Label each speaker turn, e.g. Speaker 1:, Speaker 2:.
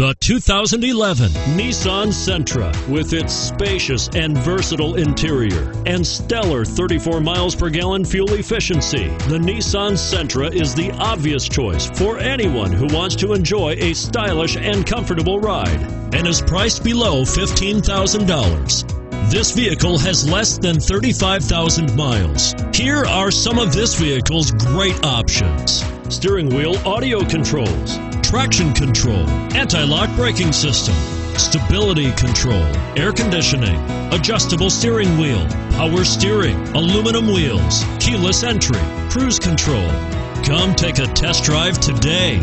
Speaker 1: The 2011 Nissan Sentra with its spacious and versatile interior and stellar 34 miles per gallon fuel efficiency. The Nissan Sentra is the obvious choice for anyone who wants to enjoy a stylish and comfortable ride and is priced below $15,000. This vehicle has less than 35,000 miles. Here are some of this vehicle's great options. Steering wheel audio controls traction control, anti lock braking system, stability control, air conditioning, adjustable steering wheel, power steering, aluminum wheels, keyless entry, cruise control. Come take a test drive today.